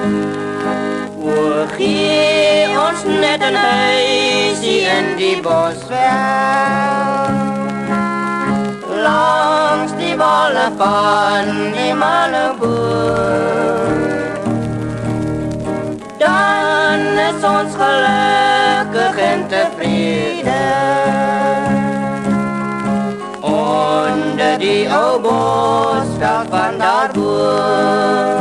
O gee ons net een huisie in die bosveld langs die walle van die Malibu. Dan is ons gelukkig en tevrede. Onder die ou bosveld van daarboven.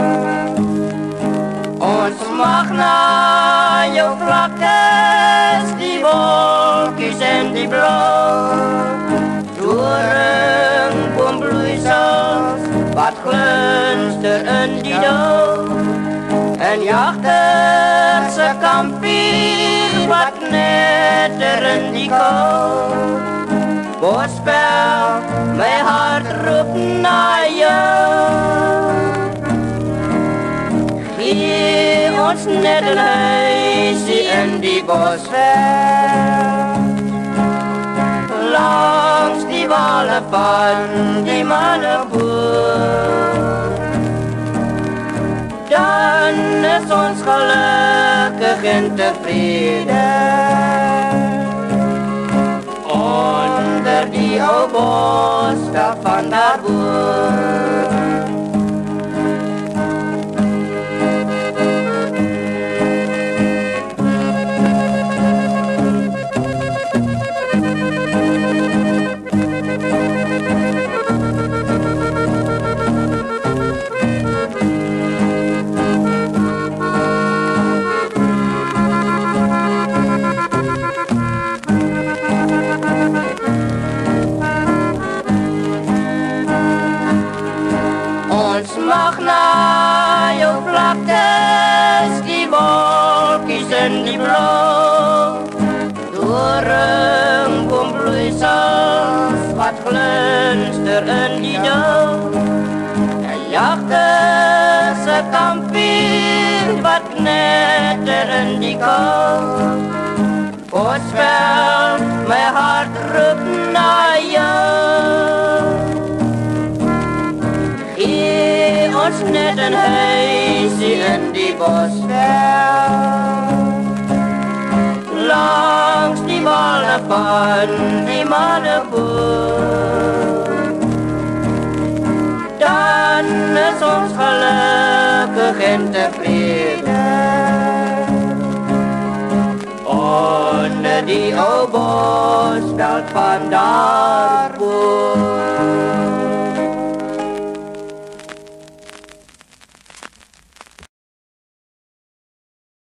En die blauw. Toeren, boombloeisels, wat glinster in die dauw. En jachterse kampier, wat netter in die kou. Bosspel, my hart roep naar jou. Gee ons net een huisje in die bosveld. Malefant, die manneboer. Dan is ons gelukkig en tevrede. Onder die ou bos, daar van daar boer. Ons mag naar jou vlaktes, die wolkjes en die blauw. Door een boombloeisels, wat glinster in die dauw. En jachterse kampier, wat netter in die kou. Bosveld, Ons net een huisje in die bosveld. Langs die wallen van die mannenboer. Dan is ons gelukkig en tevreden. Onder die oude bosveld van daar